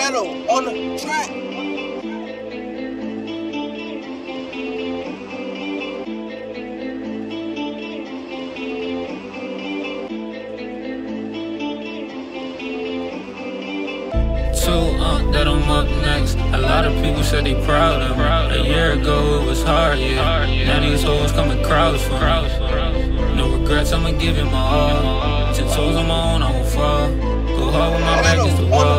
On the track. Uh, that I'm up next. A lot of people said they proud of me. A year ago it was hard, yeah. Now these hoes coming crowds for me. No regrets, I'ma give it my all. Ten toes on my own, I won't fall. Go hard with my back against the wall.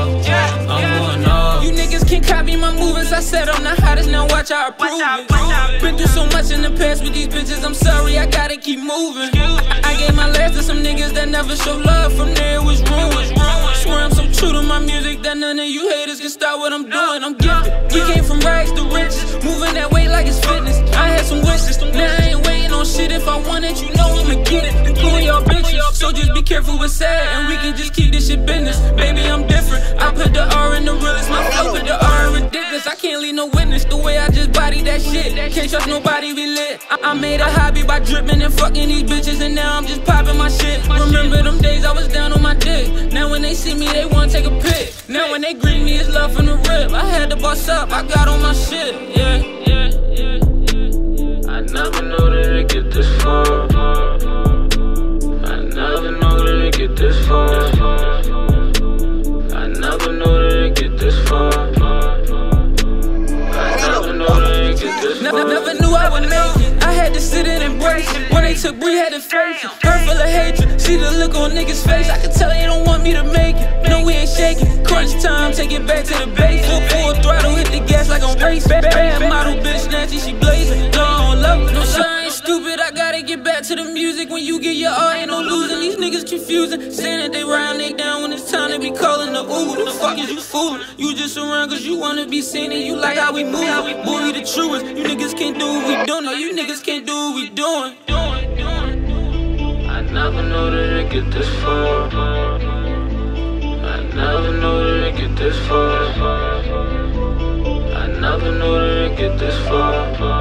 I said I'm the hottest, now watch how I prove it. Been through so much in the past with these bitches, I'm sorry, I gotta keep moving. I, I gave my last to some niggas that never show love, from there it was ruined. Swear I'm so true to my music that none of you haters can stop what I'm doing. I'm gifted. We came from rags to riches, moving that way like it's fitness. I had some wishes, now I ain't waiting on shit. If I want it, you know I'ma get it, including y'all bitches. So just be careful what's sad, and we can just keep this shit business. That shit. Can't trust nobody, we lit. I, I made a hobby by dripping and fucking these bitches, and now I'm just popping my shit. Remember them days I was down on my dick. Now when they see me, they wanna take a pic. Now when they greet me, it's love from the rip. I had to bust up, I got on my shit. Yeah, yeah, yeah, I never knew I would make it. I had to sit and embrace it. When they took Bree, had to face it. Heart full of hatred. See the look on niggas' face. I can tell they don't want me to make it. No, we ain't shaking. Crunch time, take it back to the base. Full, full throttle, hit the gas like I'm race. Bad, model, bitch, snatchy, she blazing. No, I don't love it. No, ain't stupid. I gotta get back to the music. When you get your art, ain't no losing. These niggas confusing. Saying that they round, they down when it's time to be calling the Uber. The fuck is you fooling? You just around cause you wanna be seen and you like how we move. Boy, we the truest. You niggas can't do what we doing. No, you niggas can't do what we doing. I never knew that it get this far. I never knew that it get this far. I never knew that it get this far.